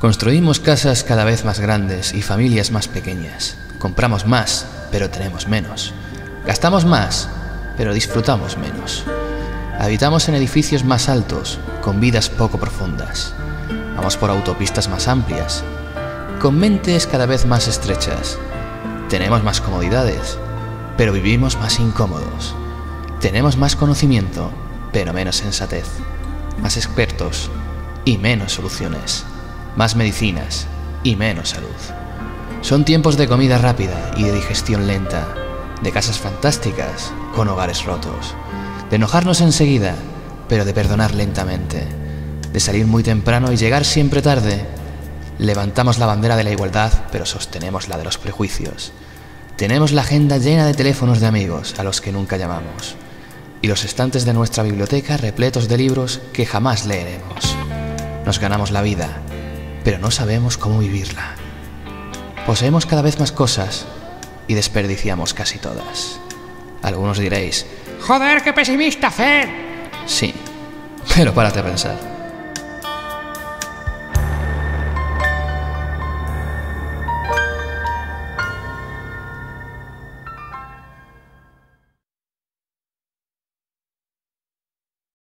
Construimos casas cada vez más grandes y familias más pequeñas. Compramos más, pero tenemos menos. Gastamos más, pero disfrutamos menos. Habitamos en edificios más altos, con vidas poco profundas. Vamos por autopistas más amplias, con mentes cada vez más estrechas. Tenemos más comodidades, pero vivimos más incómodos. Tenemos más conocimiento, pero menos sensatez. Más expertos y menos soluciones más medicinas y menos salud. Son tiempos de comida rápida y de digestión lenta, de casas fantásticas con hogares rotos, de enojarnos enseguida, pero de perdonar lentamente, de salir muy temprano y llegar siempre tarde. Levantamos la bandera de la igualdad, pero sostenemos la de los prejuicios. Tenemos la agenda llena de teléfonos de amigos a los que nunca llamamos, y los estantes de nuestra biblioteca repletos de libros que jamás leeremos. Nos ganamos la vida, pero no sabemos cómo vivirla. Poseemos cada vez más cosas y desperdiciamos casi todas. Algunos diréis, Joder, qué pesimista, Fer. sí, pero párate a pensar.